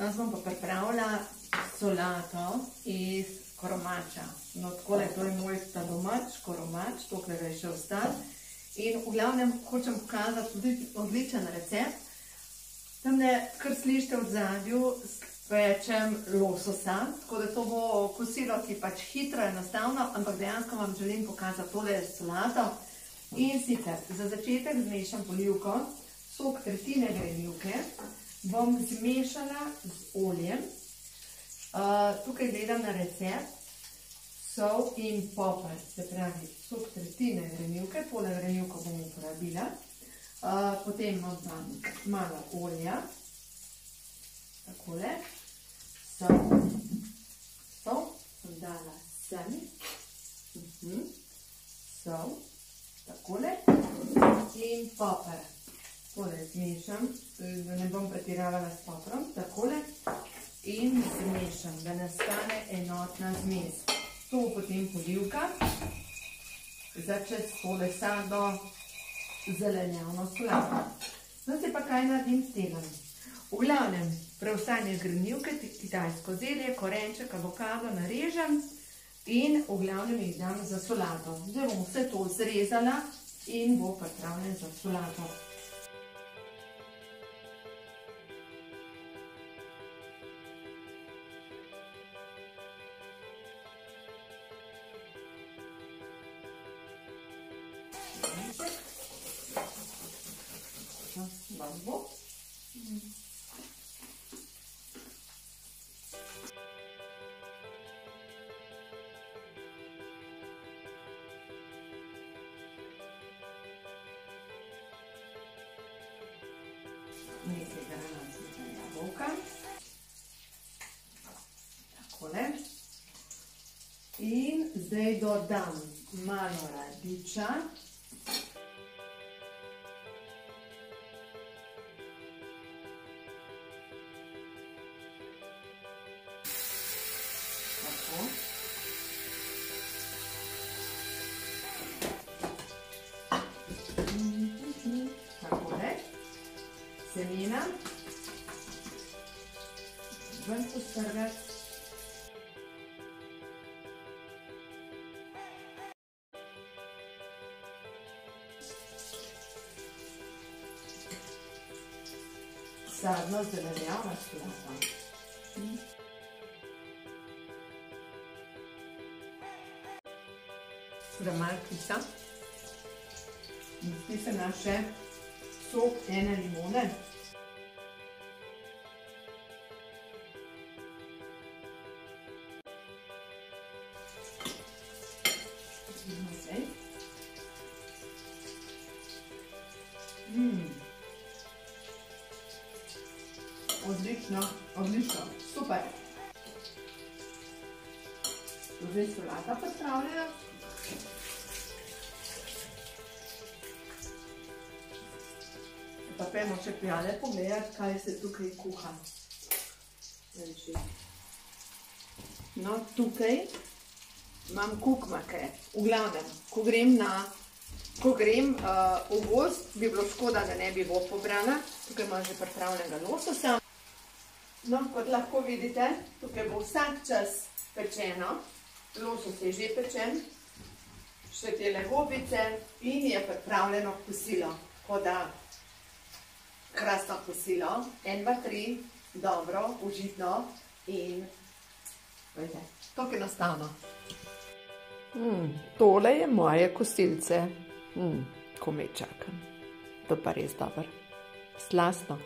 Jaz bom pa pripravila solato iz koromača. No, takole, to je moj ta domač koromač, tokle ga je še ostal. In v glavnem hočem pokazati tudi odličen recept. Tamne, kar slište v zadju, pečem lososa, tako da to bo kosilo, ki pač hitro, enostavno, ampak dejansko vam želim pokazati tole solato. In sicer, za začetek zmešam polivko, sok tretjine grenivke, bom zmešala z oljem, tukaj gledam na recept, sol in popar, se pravi, sok tretjine grenivke, pole grenivko bom uporabila, potem bom tam malo olja, takole, sol, sol, sem dala sem, mhm, sol, takole, in popar, tole zmešam, da ne bom pretiravala s poprom, takole, in zmešam, da nastane enotna zmes. To bo potem polivka, za čez tole sado zelenjavno solato. Zdaj pa kaj naredim s telom. V glavnem, preostanje grenivke, kitajsko zelje, korenček, avokado narežem in v glavnem jih dam za solato. Zdaj bom vse to zrezala in bo pripravljen za solato. Vam bo. Nekaj grana jabolka. Takole. In zdaj dodam malo radiča. Ven postrgati. Sadno zelenjava slata. Da malo kisa. In zdi se naše sok ene limone. Odlično, odlično, super. Zdaj solata pripravljena. Pa pojmo še pijale pogledati, kaj se tukaj kuha. No, tukaj imam kukmake. V glavnem, ko grem na, ko grem v gost, bi bilo škoda, da ne bi bo pobrala. Tukaj imam že pripravljenega lososa. No, kot lahko vidite, tukaj bo vsak čas pečeno. Losos je že pečen. Še tele gobice in je pripravljeno kosilo. Tako da, krasno kosilo. En, dva, tri, dobro, užitno in vejte, tako enostavno. Mm, tole je moje kosilce. Mm, ko me čakam. To pa res dobro. Slastno.